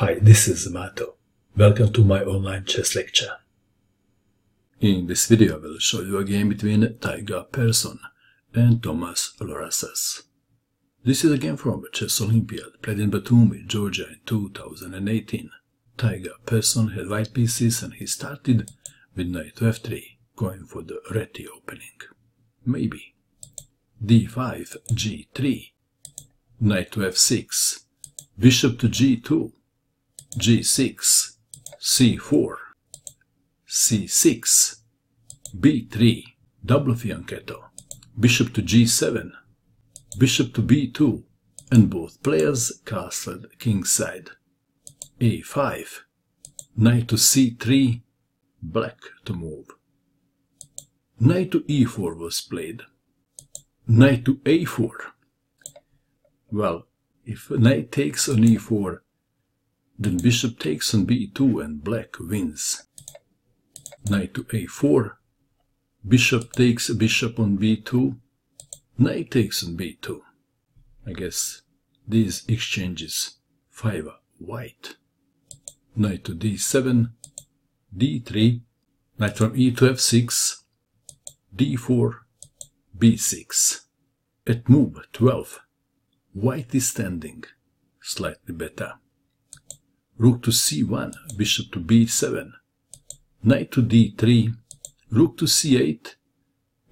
Hi, this is Mato. Welcome to my online chess lecture. In this video I will show you a game between Tiger Persson and Tomas Laurusas. This is a game from Chess Olympiad played in Batumi, Georgia in 2018. Tiger Persson had white pieces and he started with knight to f3, going for the Reti opening. Maybe. d5, g3, knight to f6, bishop to g2, g6, c4, c6, b3, double fianchetto, bishop to g7, bishop to b2, and both players castled kingside. a5, knight to c3, black to move. Knight to e4 was played. Knight to a4. Well, if knight takes on e4, then bishop takes on b2 and black wins. Knight to a4, bishop takes bishop on b2, knight takes on b2. I guess these exchanges favor white. Knight to d7, d3, knight from e to f6, d4, b6. At move 12, white is standing, slightly better. Rook to c1, bishop to b7, knight to d3, rook to c8,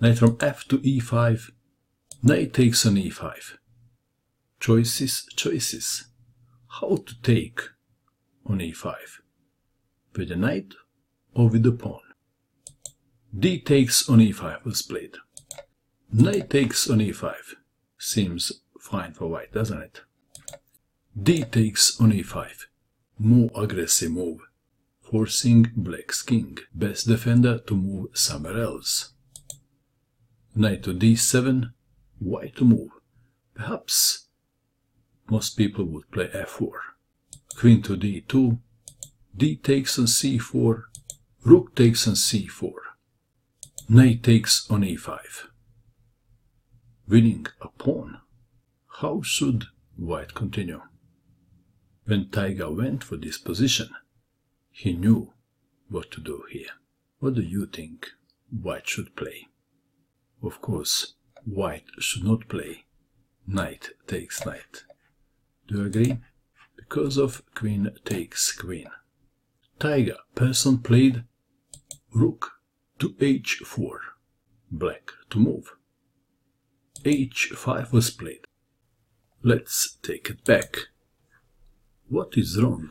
knight from f to e5, knight takes on e5. Choices, choices. How to take on e5? With the knight or with the pawn? d takes on e5 was played. Knight takes on e5 seems fine for white, doesn't it? d takes on e5, more aggressive move, forcing black's king, best defender to move somewhere else. Knight to d7, white to move. Perhaps most people would play f4. Queen to d2, d takes on c4, rook takes on c4. Knight takes on e5. Winning a pawn. How should white continue? When Tiger went for this position, he knew what to do here. What do you think white should play? Of course, white should not play knight takes knight. Do you agree? Because of queen takes queen. Tiger Persson played rook to h4, black to move. h5 was played. Let's take it back. What is wrong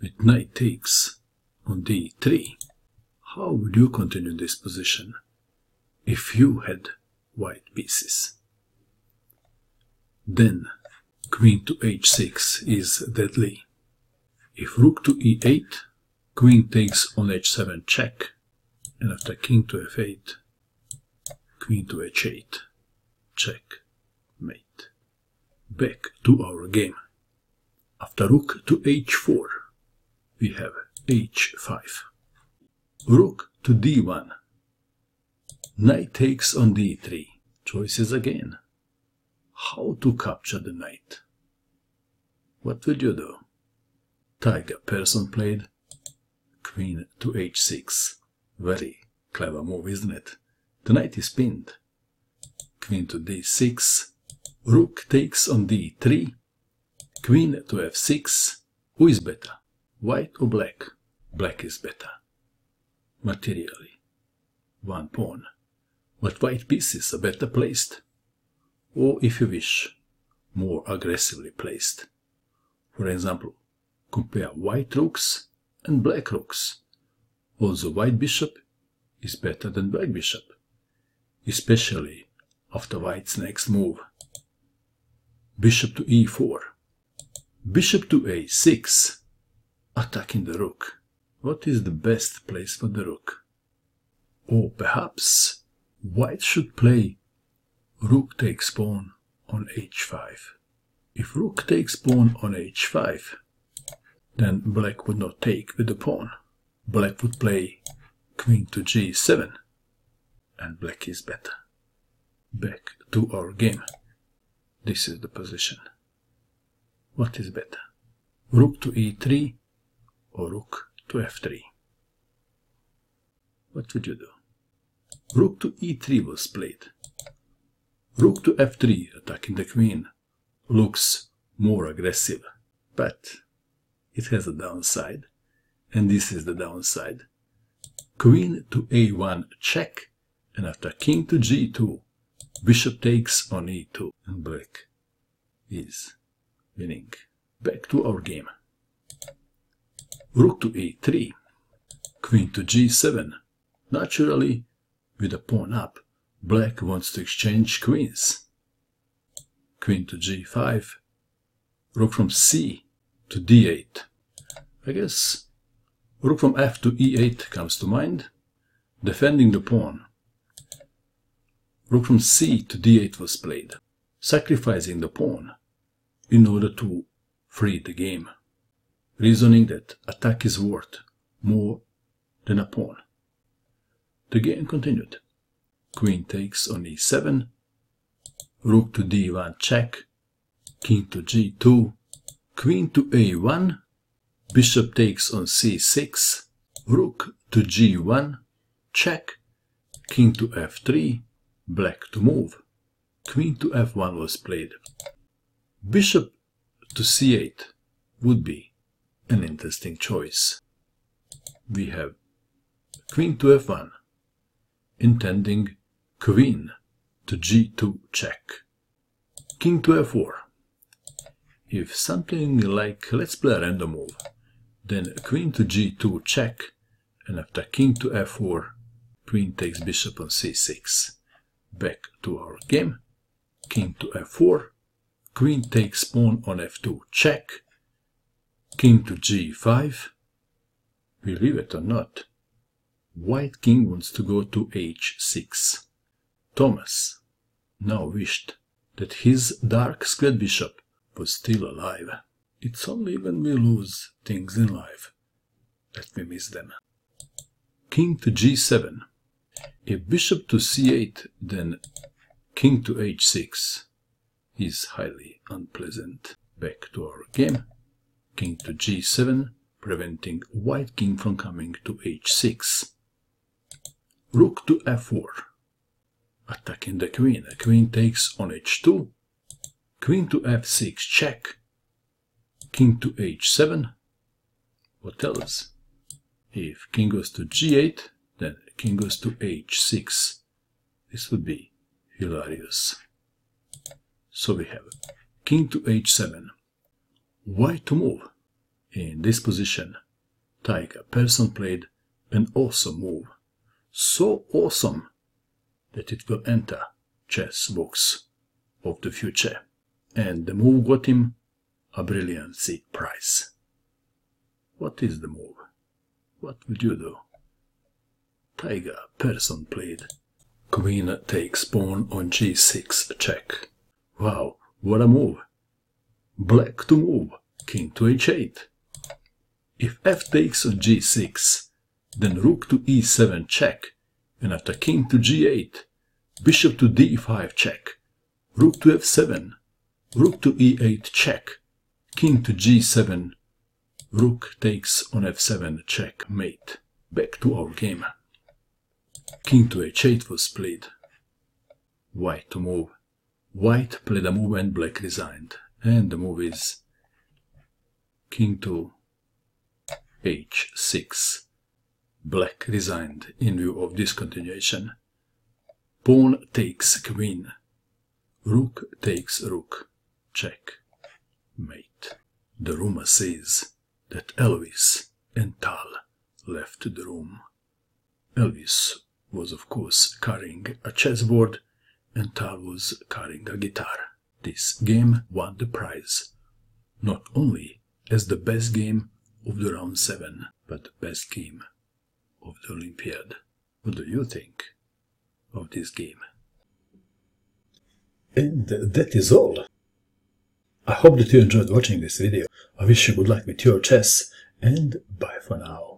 with knight takes on d3? How would you continue this position if you had white pieces? Then queen to h6 is deadly. If rook to e8, queen takes on h7 check, and after king to f8, queen to h8, check, mate. Back to our game. After rook to h4, we have h5. Rook to d1. Knight takes on d3. Choices again. How to capture the knight? What will you do? Tiger Persson played queen to h6. Very clever move, isn't it? The knight is pinned. Queen to d6. Rook takes on d3. Queen to f6. Who is better? White or black? Black is better. Materially. One pawn. But white pieces are better placed. Or, if you wish, more aggressively placed. For example, compare white rooks and black rooks. Also, white bishop is better than black bishop, especially after white's next move. Bishop to e4. Bishop to a6. Attacking the rook. What is the best place for the rook? Or perhaps white should play rook takes pawn on h5. If rook takes pawn on h5, then black would not take with the pawn. Black would play queen to g7, and black is better. Back to our game. This is the position. What is better? rook to e3 or rook to f3. What would you do? Rook to e3 was played. Rook to f3 attacking the queen looks more aggressive, but it has a downside, and this is the downside. Queen to a1 check, and after king to g2, bishop takes on e2, and black is winning. Back to our game. Rook to e3, queen to g7. Naturally, with a pawn up, black wants to exchange queens. Queen to g5, rook from c to d8. I guess rook from f to e8 comes to mind, defending the pawn. Rook from c to d8 was played, sacrificing the pawn in order to free the game, reasoning that attack is worth more than a pawn. The game continued. Queen takes on e7, rook to d1 check, king to g2, queen to a1, bishop takes on c6, rook to g1, check, king to f3, black to move, queen to f1 was played. Bishop to c8 would be an interesting choice. We have queen to f1, intending queen to g2 check, king to f4, if something like, let's play a random move, then queen to g2 check, and after king to f4, queen takes bishop on c6. Back to our game, king to f4, queen takes pawn on f2 check, king to g5, believe it or not, white king wants to go to h6. Tomas now wished that his dark squared bishop was still alive. It's only when we lose things in life that we miss them. King to g7. If bishop to c8, then king to h6 is highly unpleasant. Back to our game. King to g7, preventing white king from coming to h6. Rook to f4, attacking the queen. The queen takes on h2, Queen to f6 check. King to h7. What else? If king goes to g8, then king goes to h6. This would be hilarious. So we have king to h7. White to move. In this position, Tiger Persson played an awesome move. So awesome that it will enter chess books of the future and the move got him a brilliancy prize. What is the move? What would you do? Tiger Persson played. Queen takes pawn on g6 check. Wow, what a move. Black to move, king to h8. If f takes on g6, then rook to e7 check, and after king to g8, bishop to d5 check, rook to f7, Rook to e8 check, king to g7, rook takes on f7 check mate. Back to our game. King to h8 was played. White to move. White played a move and black resigned. And the move is king to h6. Black resigned in view of discontinuation. Pawn takes queen. Rook takes rook check, mate. The rumor says that Elvis and Tal left the room. Elvis was of course carrying a chessboard and Tal was carrying a guitar. This game won the prize, not only as the best game of the round 7, but the best game of the Olympiad. What do you think of this game? And that is all. I hope that you enjoyed watching this video. I wish you good luck with your chess and bye for now.